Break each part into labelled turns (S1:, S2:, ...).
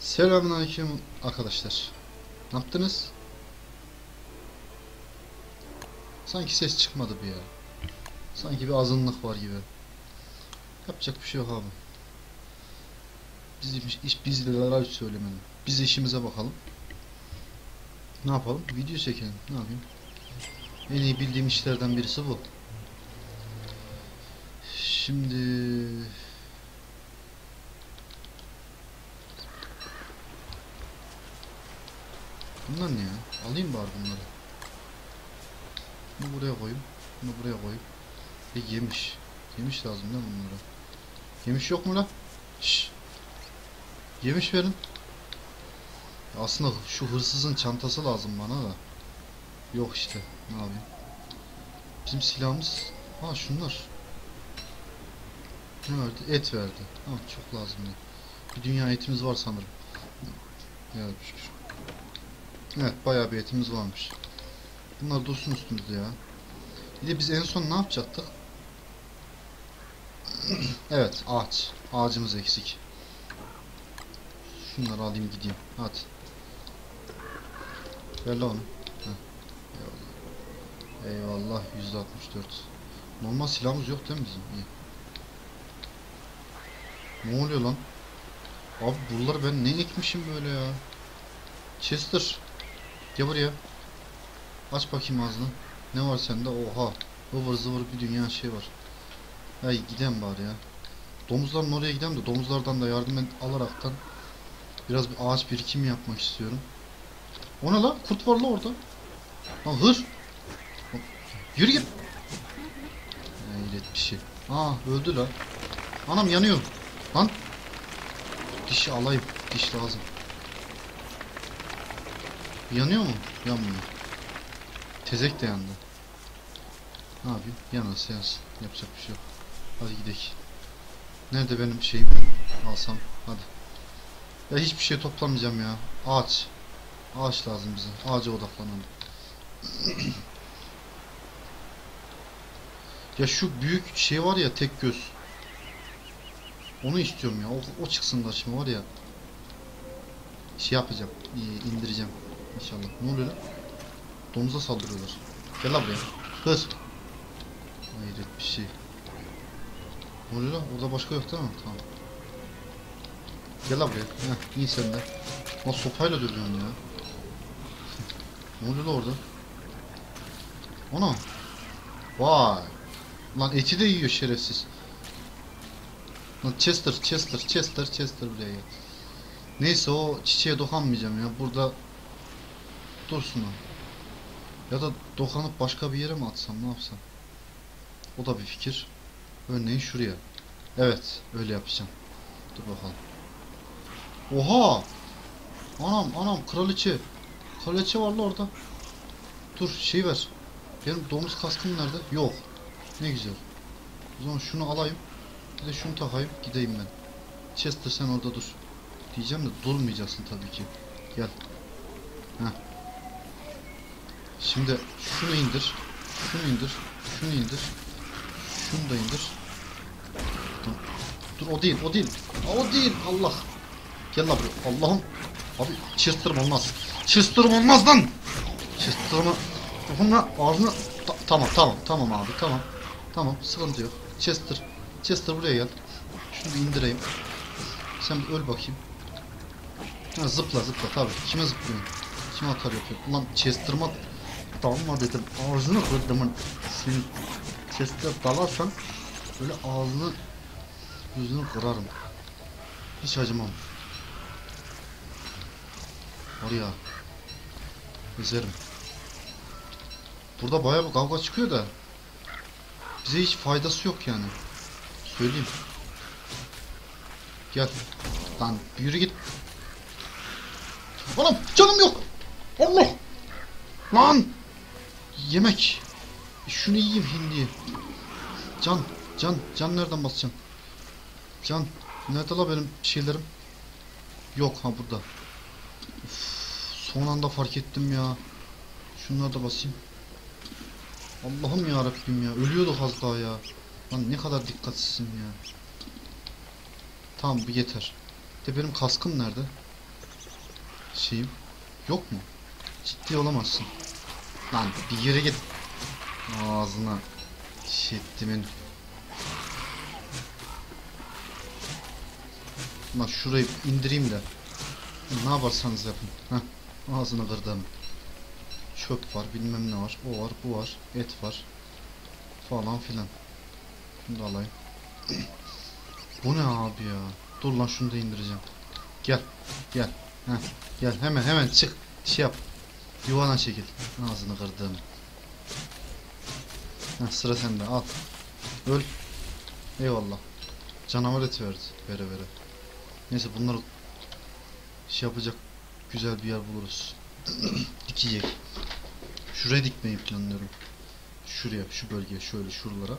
S1: Selamünaleyküm arkadaşlar. Ne yaptınız? Sanki ses çıkmadı bir ya. Sanki bir azınlık var gibi. Yapacak bir şey yok abi. Bizim iş bizlere söylemedim. Biz işimize bakalım. Ne yapalım? Video çekelim. Ne yapayım? En iyi bildiğim işlerden birisi bu. Şimdi Bunlar ne ya? Alayım bari bunları. Bunu buraya koyayım. Bunu buraya koyayım. Ve yemiş. Yemiş lazım mi bunlara? Yemiş yok mu lan? Şşş. Yemiş verin. Aslında şu hırsızın çantası lazım bana da. Yok işte. Ne yapayım? Bizim silahımız... Ha şunlar. Ne verdi? Et verdi. Ha çok lazım. Bir dünya etimiz var sanırım. Ya şükür. Evet bayağı bir etimiz varmış. Bunlar dursun üstümüzde ya. Bir de biz en son ne yapacaktık? evet ağaç. Ağacımız eksik. Şunları alayım gideyim. Hadi. Ver lan onu. Heh. Eyvallah. Eyvallah 164. Normal silahımız yok değil mi bizim? İyi. Ne oluyor lan? Abi buraları ben ne ekmişim böyle ya? Chester. Gel buraya. Aç bakayım ağzını. Ne var sende? Oha. Ivır zıvır bir dünya şey var. Ay gidem bari ya. Domuzların oraya gidem de domuzlardan da yardım alaraktan biraz bir ağaç birikimi yapmak istiyorum. O ne lan? Kurt var la orada. Lan hır. Yürü git. Hayret bir şey. Aa öldü lan. Anam yanıyor. Lan. Dişi alayım. Diş lazım. Yanıyor mu? Yanmıyor. Tezek de yandı. Ne yapayım? Yanarsa yansın. Yapacak bir şey yok. Hadi gidelim. Nerede benim şeyim? Alsam. Hadi. Ya hiçbir şey toplamayacağım ya. Ağaç. Ağaç lazım bize. Ağaca odaklanalım. ya şu büyük şey var ya tek göz. Onu istiyorum ya. O, o çıksın da şimdi var ya. Şey yapacağım. indireceğim. İnşallah. Ne oluyor lan? Domuza saldırıyorlar. Gel lan buraya. Hız. Hayret bir şey. Ne oluyor lan? Orada başka yok değil mi? Tamam. Gel lan buraya. Heh, iyi sen de. Lan sopayla dövüyorsun ya. ne oluyor lan orada? Ana. Vay. Lan eti de yiyor şerefsiz. Lan Chester, Chester, Chester, Chester buraya gel. Neyse o çiçeğe dokunmayacağım ya. Burada dursun o. Ya da dokunup başka bir yere mi atsam ne yapsam? O da bir fikir. Örneğin şuraya. Evet öyle yapacağım. Dur bakalım. Oha! Anam anam kraliçe. Kraliçe var la orada. Dur şey ver. Benim domuz kaskım nerede? Yok. Ne güzel. O zaman şunu alayım. Bir de şunu takayım. Gideyim ben. Chester sen orada dur. Diyeceğim de durmayacaksın tabii ki. Gel. Heh. Şimdi şunu indir. Şunu indir. Şunu indir. Şunu da indir. Dur, dur o değil, o değil. O değil. Allah. Gel lan buraya. Allah'ım. Abi çırstırım olmaz. Çırstırım olmaz lan. Çırstırma. Dokunma ağzını. Ta- tamam tamam tamam abi tamam. Tamam sıkıntı yok. Chester. Chester buraya gel. Şunu indireyim. Sen bir öl bakayım. Ha, zıpla zıpla tabii. Kime zıplıyorsun? Kime atar yapıyor? Ulan Chester'ıma dalma dedim. Ağzını kırdım. Senin Chester dalarsan böyle ağzını yüzünü kırarım. Hiç acımam. Var ya. Ezerim. Burada bayağı bir kavga çıkıyor da bize hiç faydası yok yani. Söyleyeyim. Gel. Lan yürü git. Oğlum canım yok. Allah. Lan. Yemek. Şunu yiyeyim hindiyi. Can. Can. Can nereden basacağım? Can. Nerede la benim şeylerim? Yok ha burada. Uf, son anda fark ettim ya. Şunlara da basayım. Allah'ım ya Rabbim ya. Ölüyorduk az daha ya. Lan ne kadar dikkatsizsin ya. Tamam bu yeter. De benim kaskım nerede? şeyim? Yok mu? Ciddi olamazsın. Lan bir yere git. Ağzına şettimin. Lan şurayı indireyim de. Ne yaparsanız yapın. Heh, ağzını kırdım. Çöp var, bilmem ne var. O var, bu var. Et var. Falan filan. Şunu da alayım. bu ne abi ya? Dur lan şunu da indireceğim. Gel, gel. Heh, gel hemen hemen çık. Şey yap. Yuvana çekil. Ağzını kırdım. Heh, sıra sende al. Öl. Eyvallah. Canavar eti verdi. Vere vere. Neyse bunları şey yapacak güzel bir yer buluruz. Dikecek. Şuraya dikmeyi planlıyorum. Şuraya, şu bölgeye, şöyle şuralara.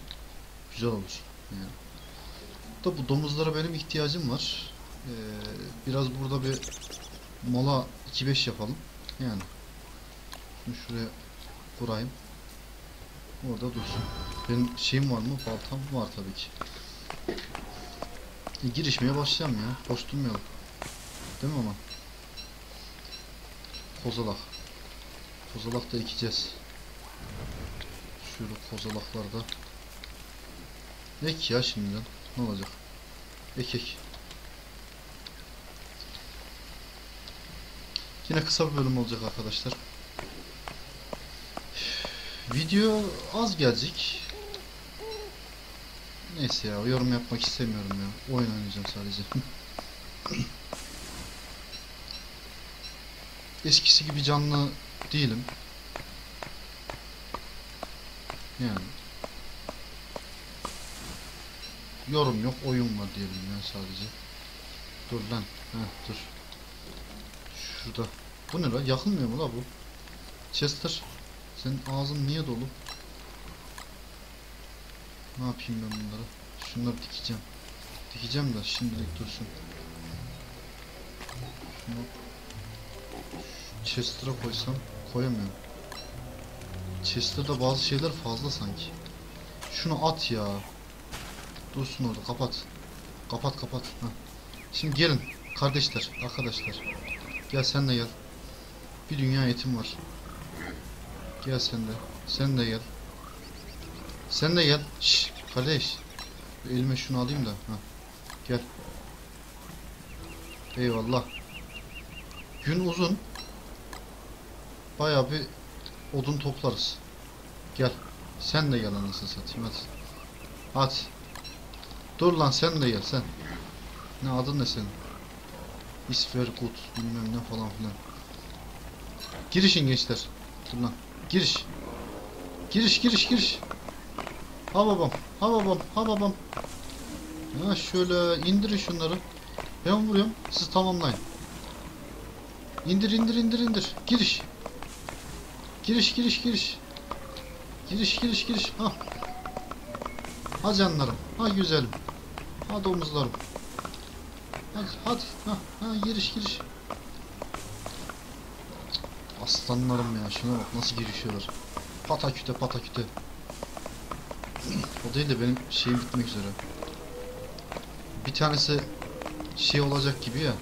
S1: Güzel olur. Yani. Da bu domuzlara benim ihtiyacım var. Ee, biraz burada bir mola 2-5 yapalım. Yani. Şunu şuraya kurayım. Orada dursun. Benim şeyim var mı? Baltam var tabii ki. E, girişmeye başlayalım ya. Boş durmayalım. Değil mi ama? Kozalak. Kozalak da ekeceğiz. Şöyle kozalaklarda. Ek ya şimdiden. Ne olacak? Ek ek. Yine kısa bir bölüm olacak arkadaşlar. Video az gelecek. Neyse ya yorum yapmak istemiyorum ya. Oyun oynayacağım sadece. Eskisi gibi canlı değilim. Yani. Yorum yok, oyun var diyelim ya sadece. Dur lan. Heh, dur. Şurada. Bu ne lan? Yakılmıyor mu la bu? Chester. Senin ağzın niye dolu? Ne yapayım ben bunları? Şunları dikeceğim. Dikeceğim de şimdilik dursun. Şunu Chester'a koysam koyamıyorum. Chester'da bazı şeyler fazla sanki. Şunu at ya. Dursun orada kapat. Kapat kapat. Heh. Şimdi gelin kardeşler, arkadaşlar. Gel sen de gel. Bir dünya etim var. Gel sen de. Sen de gel. Sen de gel. Şşş kardeş. Elime şunu alayım da. Ha. Gel. Eyvallah. Gün uzun. Bayağı bir odun toplarız. Gel. Sen de gel anasını satayım hadi. Hadi. Dur lan sen de gel sen. Ne adın ne senin? İsverkut bilmem ne falan filan. Girişin gençler. Dur lan. Giriş. Giriş giriş giriş. Ha babam. Ha babam. Ha babam. Ha şöyle indirin şunları. Ben vuruyorum. Siz tamamlayın. İndir indir indir indir. Giriş. Giriş giriş giriş. Giriş giriş giriş. Ha. Ha canlarım. Ha güzelim. Ha domuzlarım. Hadi hadi. Ha, ha giriş giriş. Aslanlarım ya şuna bak nasıl girişiyorlar. Pataküte pataküte. O değil de benim şeyim bitmek üzere. Bir tanesi şey olacak gibi ya.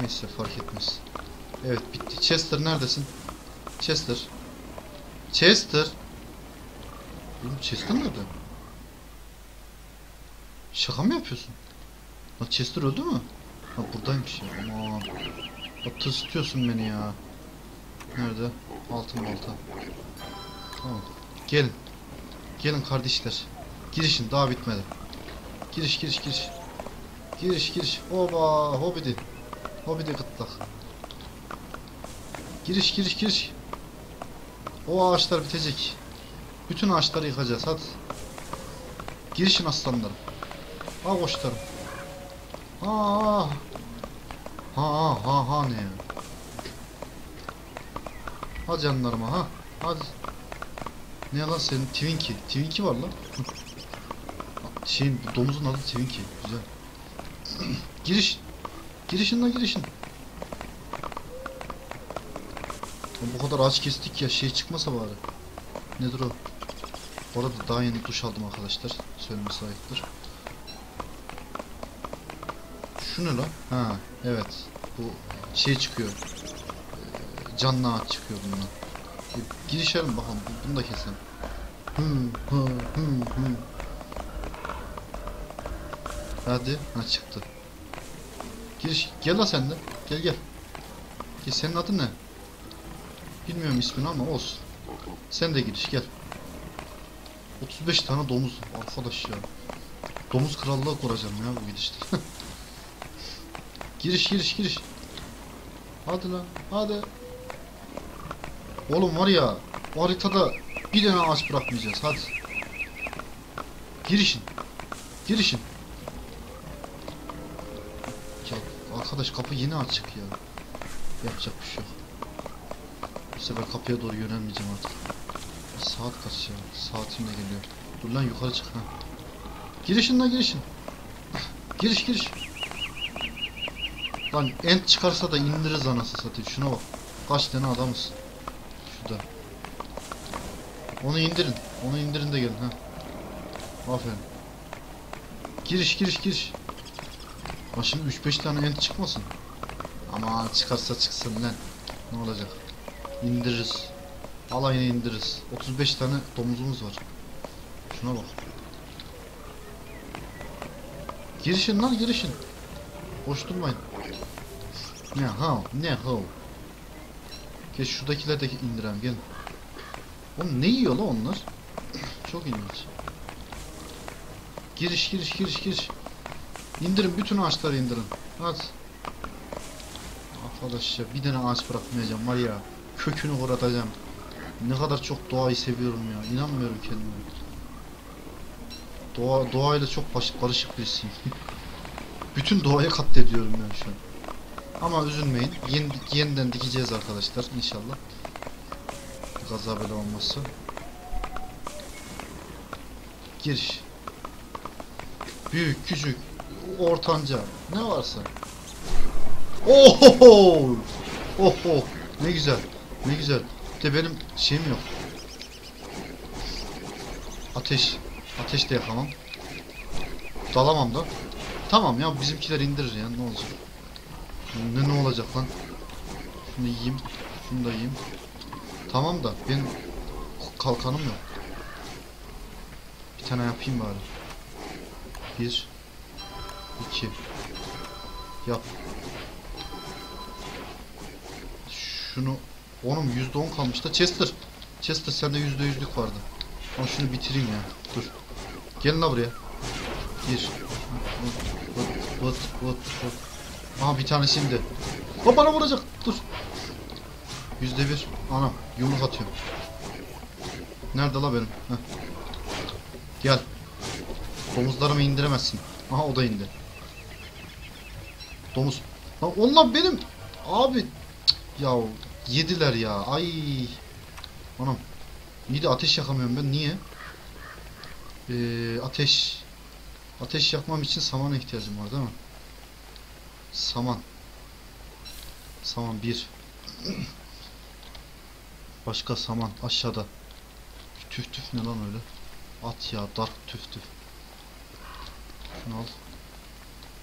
S1: Neyse fark etmez. Evet bitti. Chester neredesin? Chester. Chester. Oğlum Chester nerede? Şaka mı yapıyorsun? Lan Chester öldü mü? Ha buradaymış ya. Aman. Ya tırsıtıyorsun beni ya. Nerede? Altın balta. Tamam. Gelin. Gelin kardeşler. Girişin daha bitmedi. Giriş giriş giriş. Giriş giriş. Oba hobidi. Hobidi gıtlak. Giriş giriş giriş. O ağaçlar bitecek. Bütün ağaçları yıkacağız hadi. Girişin aslanlarım. Ha koçlarım. Ha ha ha ha ne ya? Ha canlarıma ha. Hadi. Ne lan senin Twinkie? Twinkie var lan. Şeyin domuzun adı Twinkie. Güzel. Giriş. Girişin lan girişin. Bu kadar ağaç kestik ya şey çıkmasa bari. Nedir o? Orada daha yeni duş aldım arkadaşlar. Söylemesi ayıptır. Şu ne lan? Ha evet. Bu şey çıkıyor. Canlı ağaç çıkıyor bundan. Girişelim bakalım. bu- Bunu da keselim. Hı hı hı hı. Hadi. Ha çıktı. Giriş. Gel la sen de. Gel gel. Gel senin adın ne? Bilmiyorum ismini ama olsun. Sen de giriş gel. 35 tane domuz arkadaş ya. Domuz krallığı kuracağım ya bu gidişte. giriş giriş giriş. Hadi lan hadi. Oğlum var ya o haritada bir tane ağaç bırakmayacağız hadi. Girişin. Girişin. Ya arkadaş kapı yine açık ya. Yapacak bir şey yok. Bu sefer kapıya doğru yönelmeyeceğim artık. Saat kaç ya? Saatim de geliyor. Dur lan yukarı çık ha. Girişin lan girişin. Giriş giriş. Lan ent çıkarsa da indiririz anası satayım. Şuna bak. Kaç tane adamız. Şurada. Onu indirin. Onu indirin de gelin ha. Aferin. Giriş giriş giriş. Lan şimdi 3-5 tane ent çıkmasın. Ama çıkarsa çıksın lan. Ne olacak? İndiririz. Alayını indiririz. 35 tane domuzumuz var. Şuna bak. Girişin lan girişin. Boş durmayın. Ne ha ne ha. Geç şuradakileri de indirelim gelin. Oğlum ne yiyor lan onlar? Çok ilginç. Giriş giriş giriş giriş. İndirin bütün ağaçları indirin. Hadi. Arkadaş ya bir tane ağaç bırakmayacağım var ya. Kökünü kuratacağım. Ne kadar çok doğayı seviyorum ya. İnanmıyorum kendime. Doğa, doğayla çok barışık birisiyim. Bütün doğayı katlediyorum ben şu an. Ama üzülmeyin. Yeni, yeniden dikeceğiz arkadaşlar inşallah. Kaza bile olmazsa. Giriş. Büyük, küçük, ortanca ne varsa. Oho! Oho! Ne güzel. Ne güzel. De benim şeyim yok. Ateş. Ateş de yakamam. Dalamam da. Tamam ya bizimkiler indirir ya ne olacak. Ne ne olacak lan. Şunu yiyeyim. Şunu da yiyeyim. Tamam da benim kalkanım yok. Bir tane yapayım bari. Bir. iki. Yap. Şunu onun yüzde on kalmış da Chester. Chester sende yüzde yüzlük vardı. Ama şunu bitireyim ya. Dur. Gelin la buraya. Bir. Vıt vıt vıt vıt. Aha bir tanesi indi. O bana vuracak. Dur. Yüzde bir. Ana yumruk atıyorum. Nerede la benim? Heh. Gel. Domuzlarımı indiremezsin. Aha o da indi. Domuz. Lan onlar benim. Abi. Ya yediler ya. Ay. Anam. İyi de ateş yakamıyorum ben. Niye? Ee, ateş. Ateş yakmam için samana ihtiyacım var değil mi? Saman. Saman bir. Başka saman aşağıda. Tüf tüf ne lan öyle? At ya dark tüf tüf. Şunu al.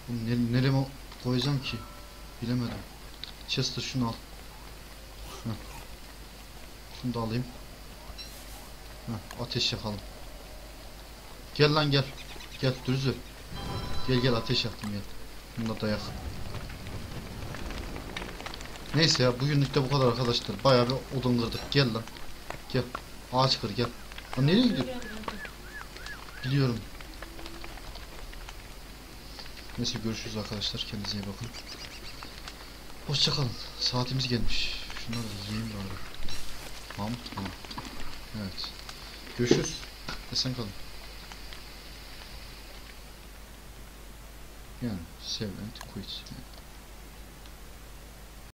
S1: Bunu nere- nereye mi koyacağım ki? Bilemedim. Chester şunu al. Heh. Şunu da alayım. Heh, ateş yakalım. Gel lan gel. Gel Dürüzü. Gel gel ateş yaktım gel. Bunu da dayak. Neyse ya bugünlük de bu kadar arkadaşlar. Bayağı bir odun kırdık. Gel lan. Gel. Ağaç kır gel. Lan nereye gidiyor? Biliyorum. Neyse görüşürüz arkadaşlar. Kendinize iyi bakın. Hoşçakalın. Saatimiz gelmiş. Şunları da yiyeyim bari. Tamam. Tamam. Evet. Görüşürüz. Esen kalın. Yani sev and quit. Yani.